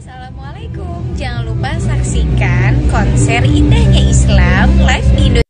Assalamualaikum. Jangan lupa saksikan konser indahnya Islam live di Indonesia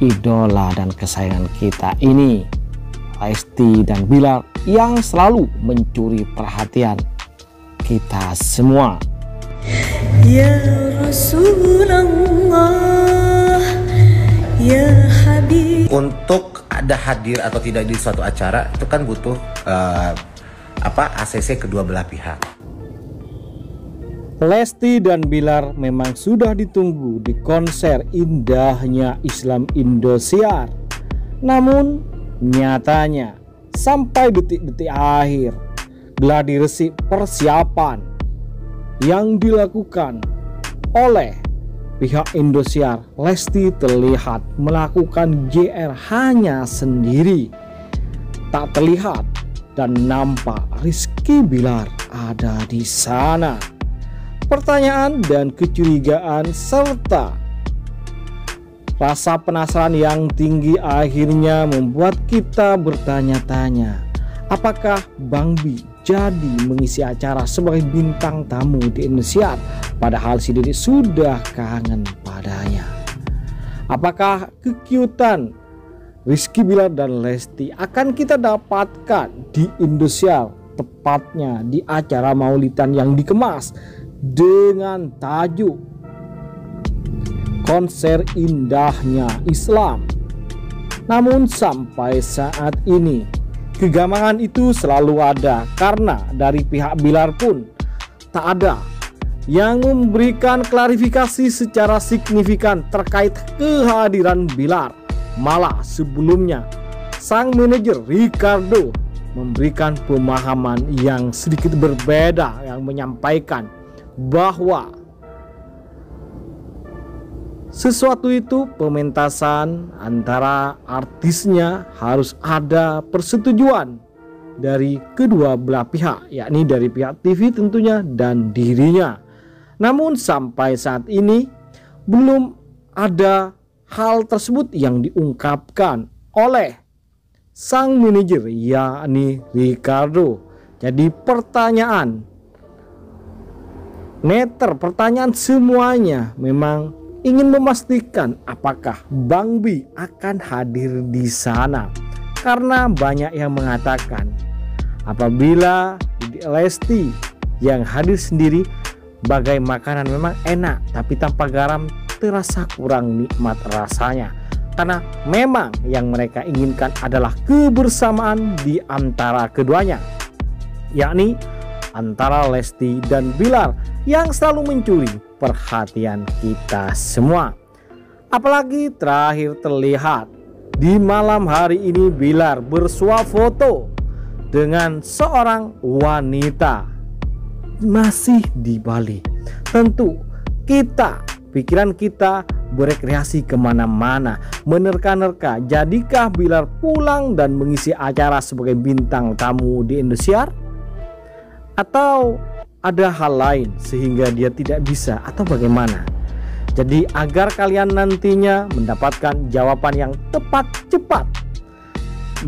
idola dan kesayangan kita ini Lesti dan Bilar yang selalu mencuri perhatian kita semua Ya Rasulullah Ya Habib untuk ada hadir atau tidak di suatu acara itu kan butuh eh, apa ACC kedua belah pihak. Lesti dan Bilar memang sudah ditunggu di konser indahnya Islam Indosiar. Namun nyatanya sampai detik-detik akhir gladi resik persiapan yang dilakukan oleh pihak Indosiar Lesti terlihat melakukan GR hanya sendiri tak terlihat dan nampak Rizky Bilar ada di sana pertanyaan dan kecurigaan serta rasa penasaran yang tinggi akhirnya membuat kita bertanya-tanya apakah Bang Bi jadi mengisi acara sebagai bintang tamu di Indonesia padahal si Dede sudah kangen padanya. Apakah kekiutan Rizky Bilar dan Lesti akan kita dapatkan di Indonesia tepatnya di acara maulitan yang dikemas dengan tajuk konser indahnya Islam namun sampai saat ini kegamangan itu selalu ada karena dari pihak Bilar pun tak ada yang memberikan klarifikasi secara signifikan terkait kehadiran Bilar. Malah sebelumnya sang manajer Ricardo memberikan pemahaman yang sedikit berbeda yang menyampaikan bahwa sesuatu itu pementasan antara artisnya harus ada persetujuan dari kedua belah pihak yakni dari pihak TV tentunya dan dirinya. Namun sampai saat ini belum ada hal tersebut yang diungkapkan oleh sang manajer yakni Ricardo. Jadi pertanyaan neter pertanyaan semuanya memang ingin memastikan apakah Bang Bi akan hadir di sana. Karena banyak yang mengatakan apabila Lesti yang hadir sendiri bagai makanan memang enak tapi tanpa garam terasa kurang nikmat rasanya. Karena memang yang mereka inginkan adalah kebersamaan di antara keduanya yakni antara Lesti dan Bilar yang selalu mencuri perhatian kita semua. Apalagi terakhir terlihat di malam hari ini Bilar bersuah foto dengan seorang wanita masih di Bali. Tentu kita, pikiran kita berekreasi ke mana-mana, menerka-nerka. Jadikah Bilar pulang dan mengisi acara sebagai bintang tamu di Indosiar? Atau ada hal lain sehingga dia tidak bisa atau bagaimana. Jadi agar kalian nantinya mendapatkan jawaban yang tepat cepat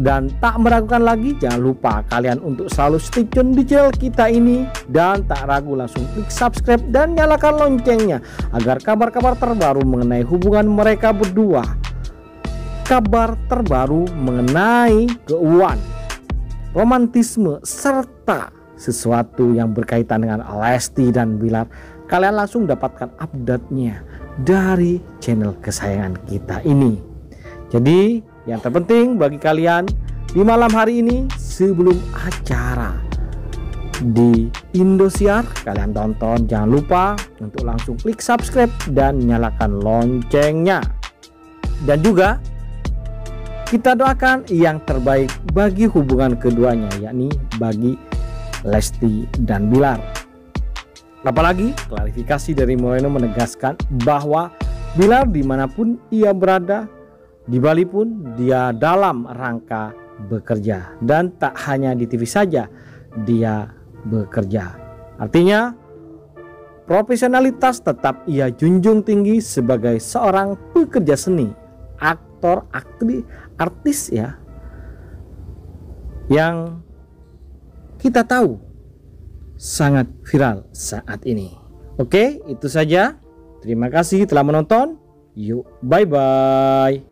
dan tak meragukan lagi jangan lupa kalian untuk selalu stay tune di channel kita ini dan tak ragu langsung klik subscribe dan nyalakan loncengnya agar kabar-kabar terbaru mengenai hubungan mereka berdua kabar terbaru mengenai keuangan romantisme serta sesuatu yang berkaitan dengan Lesti dan Bilar kalian langsung dapatkan update-nya dari channel kesayangan kita ini. Jadi, yang terpenting bagi kalian di malam hari ini sebelum acara di Indosiar kalian tonton jangan lupa untuk langsung klik subscribe dan nyalakan loncengnya dan juga kita doakan yang terbaik bagi hubungan keduanya yakni bagi Lesti dan Bilar apalagi klarifikasi dari Moreno menegaskan bahwa Bilar di mana pun ia berada di Bali pun dia dalam rangka bekerja dan tak hanya di TV saja dia bekerja. Artinya, profesionalitas tetap ia junjung tinggi sebagai seorang pekerja seni, aktor, aktris, artis ya. Yang kita tahu sangat viral saat ini. Oke, itu saja. Terima kasih telah menonton. Yuk, bye bye.